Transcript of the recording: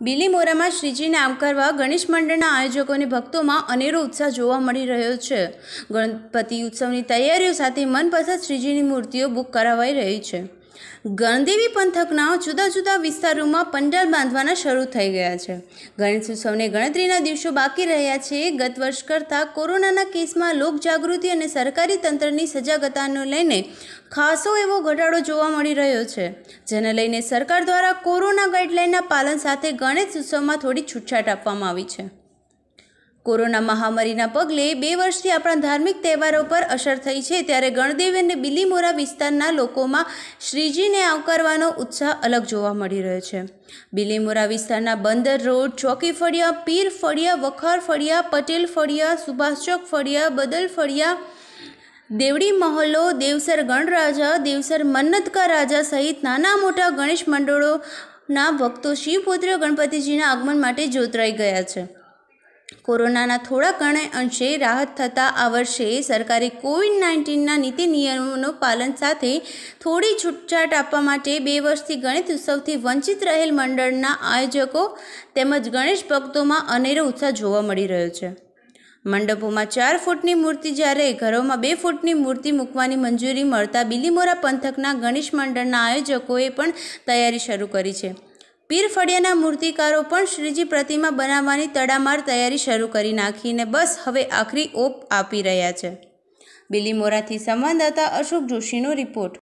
બિલીમોરામાં શ્રીજીને આવકારવા ગણેશ મંડળના આયોજકોને ભક્તોમાં અનેરો ઉત્સાહ જોવા મળી રહ્યો છે. ગણપતિ ઉત્સવની તૈયારીઓ સાથે મનપસંદ શ્રીજીની મૂર્તિઓ બુક કરાવાઈ રહી છે. ગણદેવી પંથકના જુદા જુદા વિસ્તારોમાં પંડાલ બાંધવાના શરૂ થઈ ગયા છે. ગણેશ ઉત્સવને ગણતરીના દિવસો બાકી રહ્યા છે. ગત વર્ષ કરતાં કોરોનાના કેસમાં લોકજાગૃતિ અને સરકારી તંત્રની સજાગતાને લઈને ખાસો એવો ઘટાડો જોવા મળી રહ્યો છે. જેને લઈને સરકાર દ્વારા કોરોના ગાઈડલાઇનના પાલન સાથે ગણેશ ઉત્સવમાં થોડી છૂટછાટ આપવામાં આવી છે. કોરોના મહામારીના પગલે બે વર્ષથી આપણા ધાર્મિક તહેવારો પર અસર થઈ છે ત્યારે ગણદેવ અને બિલીમોરા વિસ્તારના લોકોમાં શ્રીજીને આવકારવાનો ઉત્સાહ અલગ જોવા મળી રહ્યો છે. બિલીમોરા વિસ્તારના બંદર રોડ, ચોકી ફળિયા, પીર ફળિયા, વખાર ફળિયા, પટેલ ફળિયા સુભાષચોક ફળિયા, બદલ ફળિયા, દેવડી મહોલ્લો દેવસર ગણરાજા, દેવસર મન્નતકા રાજા સહિત નાના મોટા ગણેશ મંડળોના ભક્તો શિવપુત્ર ગણપતિજીના આગમન માટે જોતરાઈ ગયા છે. કોરોનાના થોડા ઘણે અંશે રાહત થતાં આ વર્ષે સરકારે કોવિડ નાઇન્ટીનના નીતિ નિયમોનું પાલન સાથે થોડી છૂટછાટ આપવા માટે બે વર્ષથી ગણેશ ઉત્સવથી વંચિત રહેલ મંડળના આયોજકો તેમજ ગણેશ ભક્તોમાં અનેરો ઉત્સાહ જોવા મળી રહ્યો છે. મંડપોમાં ચાર ફૂટની મૂર્તિ જ્યારે ઘરોમાં બે ફૂટની મૂર્તિ મૂકવાની મંજૂરી મળતા બિલીમોરા પંથકના ગણેશ મંડળના આયોજકોએ પણ તૈયારી શરૂ કરી છે. પીર ફળિયાના મૂર્તિકારો પણ શ્રીજી પ્રતિમા બનાવવાની તડામાર તૈયારી શરૂ કરી નાખીને બસ હવે આખરી ઓપ આપી રહ્યા છે. બિલીમોરાથી સંવાદદાતા અશોક જોશીનો રિપોર્ટ.